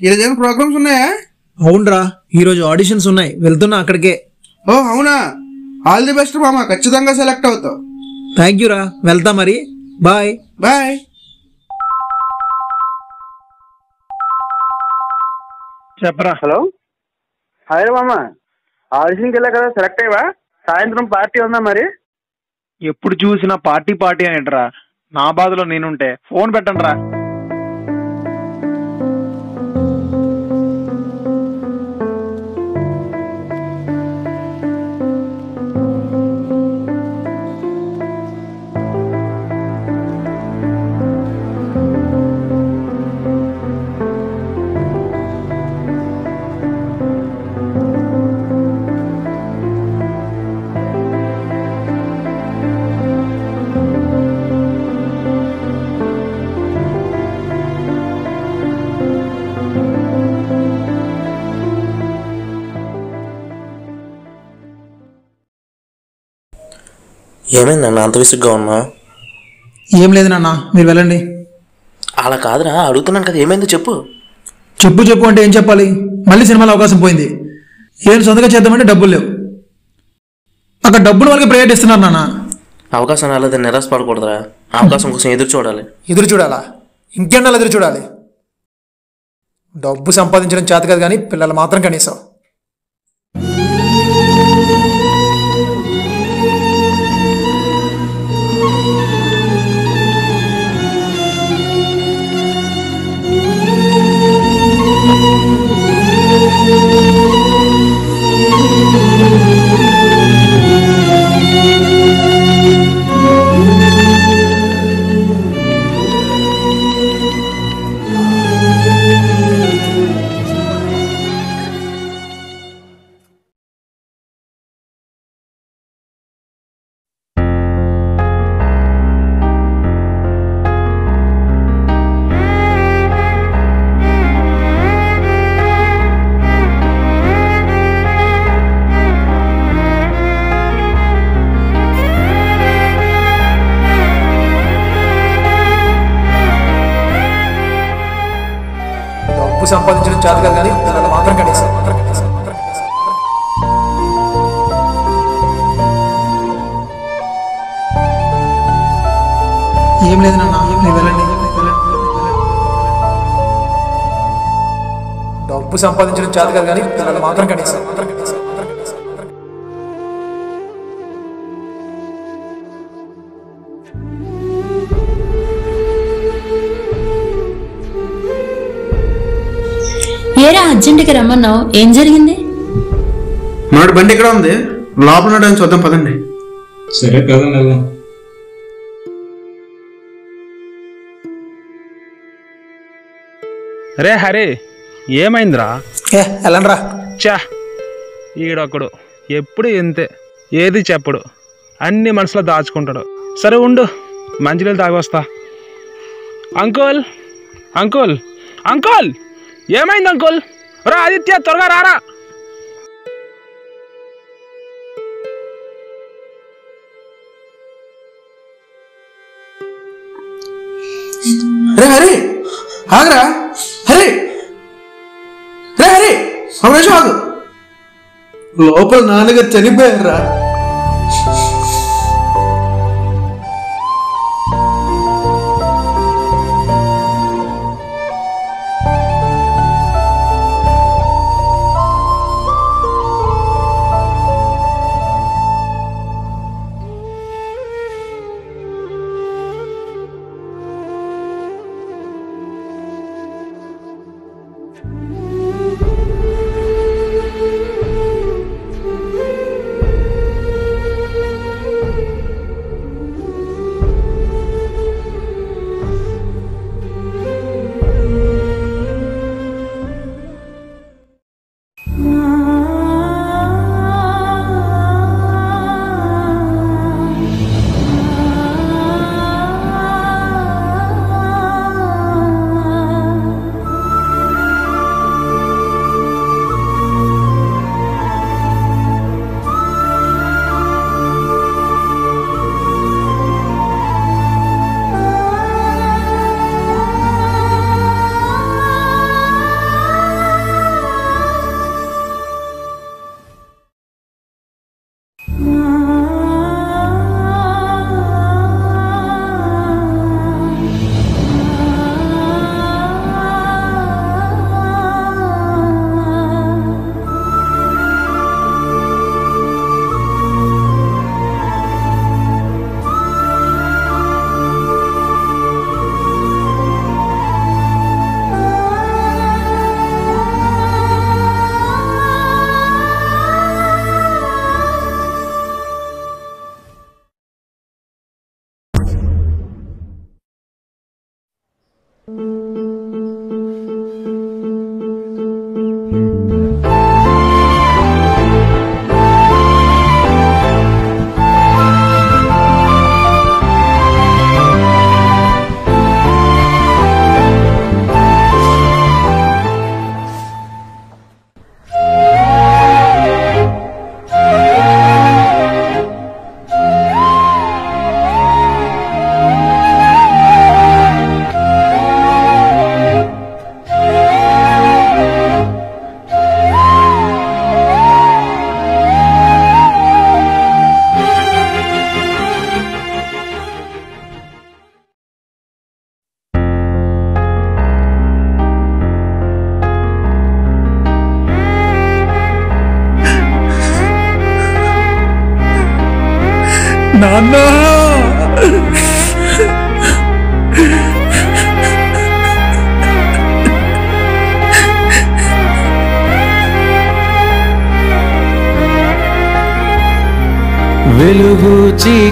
ఈరోజు ఏమైనా ప్రోగ్రామ్స్ ఉన్నాయా? అవునరా ఈరోజు ఆడిషన్స్ ఉన్నాయి. వెళ్తున్నా అక్కడికే. ఓ అవునా? ఆల్ ది బెస్ట్ మామ ఖచ్చితంగా సెలెక్ట్ అవుతావు. థ్యాంక్ యూ రా. వెళ్తా మరి. బాయ్ బాయ్ చెప్పరా. హలో? హాయ్ మామ. ఆడిషన్కి వెళ్ళా కదా సెలెక్ట్ అయ్యవా? సాయంత్రం పార్టీ ఉందా మరి? ఎప్పుడు చూసినా పార్టీ పార్టీ అనేట్రా నా బాధలో నేనుంటే. ఫోన్ పెట్టండి రా ఏమైందన్న అంత విసుగ్గా ఉన్నా ఏం లేదు నాన్న మీరు వెళ్ళండి. అలా కాదురా అడుగుతున్నాను కదా ఏమైందో చెప్పు. చెప్పు చెప్పు అంటే ఏం చెప్పాలి? మళ్ళీ సినిమాలో అవకాశం పోయింది. ఏం సొంతగా చేద్దామంటే డబ్బులు లేవు. అక్కడ డబ్బులు వాళ్ళకి ప్రైవేట్ ఇస్తున్నారు నాన్న. అవకాశం రాలేదని నిరాశపడకూడదురా అవకాశం కోసం ఎదురు చూడాలి. ఎదురు చూడాలా? ఇంకెన్నాళ్ళు ఎదురు చూడాలి? డబ్బు సంపాదించడం చేత కాదు కానీ పిల్లలు మాత్రం కనీసం. సంపాదించడం చేత కాదు కానీ పిల్లలు మాత్రం కనీసం ఏరా అర్జెంటుగా రమ్మన్నావు? ఏం జరిగింది? మనోడి బండి ఇక్కడ ఉంది? లోపల ఉండడానికి చూద్దాం పదండి. సరే కదండి వెళ్దాం. రే హరి ఏమైందిరా? ఏ చా ఈడొకడు. ఎప్పుడు ఇంతే. ఏది చెప్పడు. అన్ని మనసులో దాచుకుంటాడు. సరే ఉండు. మంచినీళ్ళు తాగొస్తా. అంకుల్! అంకుల్! అంకుల్! ఏమైంది అంకుల్? రా ఆదిత్య త్వరగా రారా. అవే చాలు. లోపల నాన్నగారు చనిపోయారా?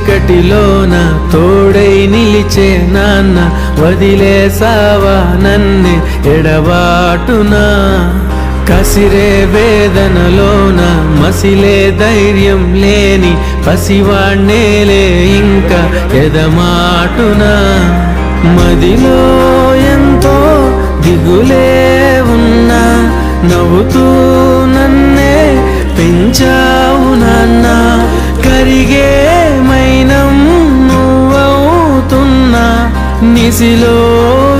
చీకటిలోన తోడై నిలిచే నాన్న వదిలేసావా నన్ను ఎడబాటునా? కసిరే వేదనలోన మసిలే ధైర్యం లేని పసివాణ్ణేలే ఇంకా ఎదమాటునా. మదిలో ఎంతో దిగులే ఉన్నా నవ్వుతూ నన్నే పెంచావు నాన్న. కరిగే నిసిలో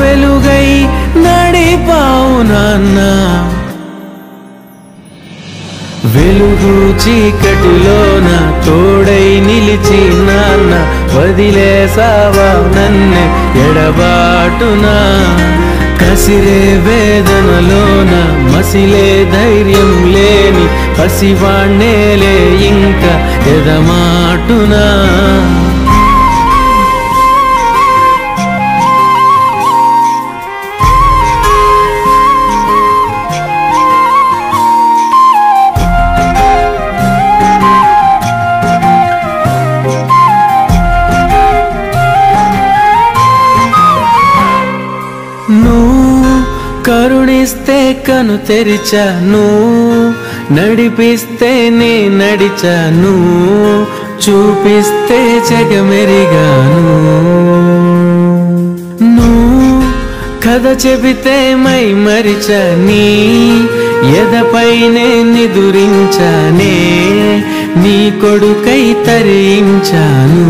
వెలుగై నడిపావు నాన్న. వెలుగు చీకటిలోన తోడై నిలిచి నాన్న వదిలేసావా నన్ను ఎడబాటునా. కసిరే వేదనలోన మసిలే ధైర్యం లేని పసివాణ్ణేలే ఇంకా ఎదమాటునా. కను తెరిచాను. నడిపిస్తే నే నడిచాను. చూపిస్తే జగమెరిగాను నువ్వు కథ చెబితే మై మరిచని ఎదపైనే నిదురించానే నీ కొడుకై తరించాను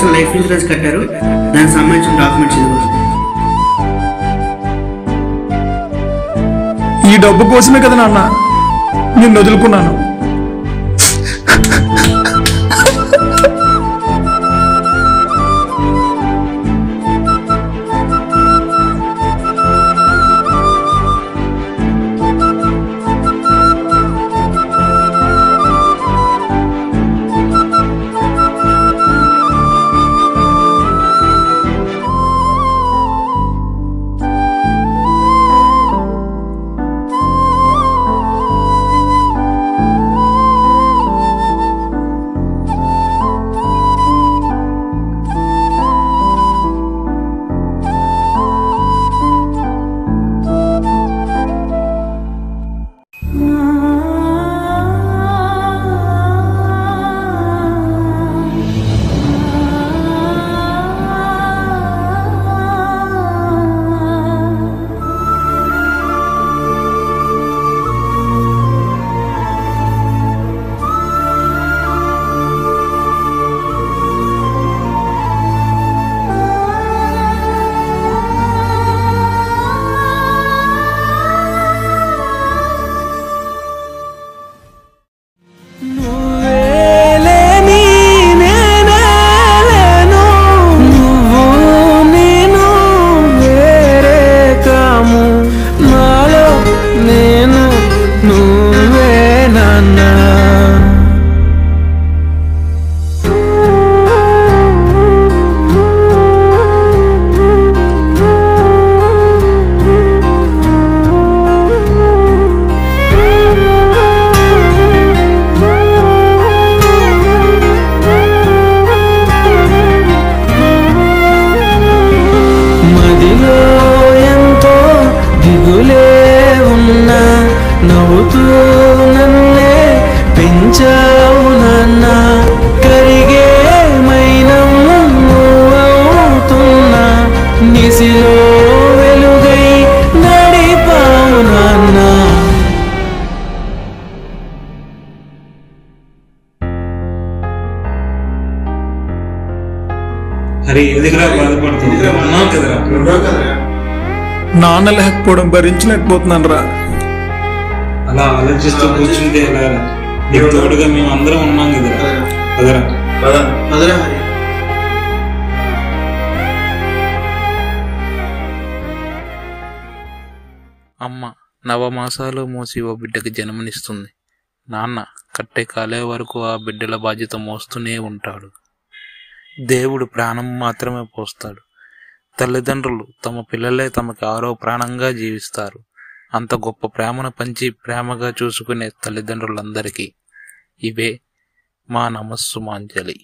నాన్నగారు లైఫ్ ఇన్సూరెన్స్ కట్టారు? దానికి సంబంధించిన డాక్యుమెంట్స్ ఇదిగో. ఈ డబ్బు కోసమే కదా నాన్న నిన్ను వదులుకున్నాను. నాన్న లేకపోవడం భరించలేకపోతున్నాను రా అలా ఆలోచిస్తూ కూర్చుంటే ఎలా? నీకు తోడుగా మేము అందరం ఉన్నాం హరి అమ్మ నవమాసాలు మోసి ఓ బిడ్డకి జన్మనిస్తుంది. నాన్న కట్టే కాలే వరకు ఆ బిడ్డల బాధ్యత మోస్తూనే ఉంటాడు. దేవుడు ప్రాణం మాత్రమే పోస్తాడు. తల్లిదండ్రులు తమ పిల్లలే తమకి ఆరో ప్రాణంగా జీవిస్తారు. అంత గొప్ప ప్రేమను పంచి ప్రేమగా చూసుకునే తల్లిదండ్రులందరికీ ఇవే మా నమస్సు మాంజలి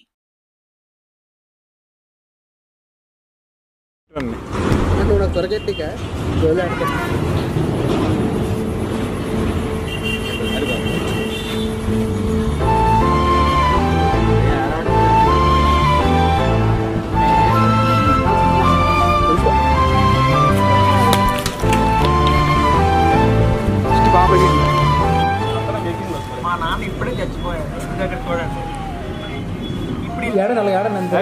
யாரு நல்ல யாரு நன்றி